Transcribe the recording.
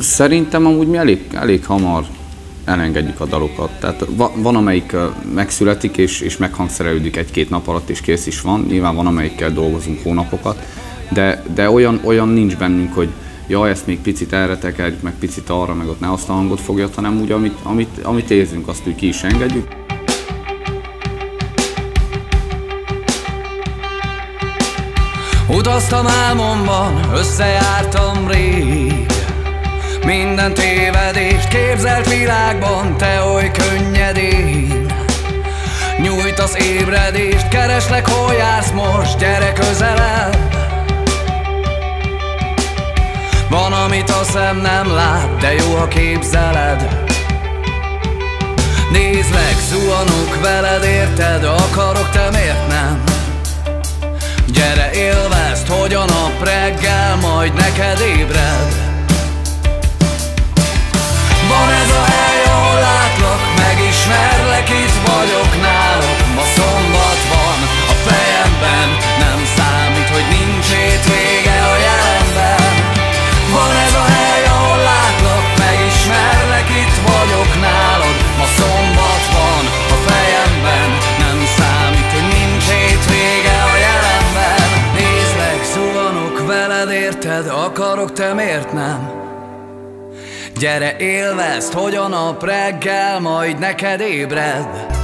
Szerintem amúgy mi elég, elég hamar elengedjük a dalokat. Tehát va, van, amelyik megszületik és, és meghangszerelődik egy-két nap alatt, és kész is van. Nyilván van, amelyikkel dolgozunk hónapokat, de, de olyan, olyan nincs bennünk, hogy ja, ezt még picit erre tekerjük, meg picit arra, meg ott ne azt a hangot fogja, hanem úgy, amit, amit, amit érzünk, azt úgy ki is engedjük. Utaztam álmomban, összejártam rég Minden tévedést képzelt világban, te oly könnyedén. Nyújtasz ébredést, kereslek, hol jársz most, gyere közelebb. Van, amit a szem nem lát, de jó, ha képzeled. Nézlek, zuhanok veled, érted, akarok, te miért nem? Gyere élvezd, hogy a nap reggel majd neked ébred zuhanok veled, érted, akarok, te miért nem? Gyere élvezd, hogy a nap reggel majd neked ébred